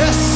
Yes.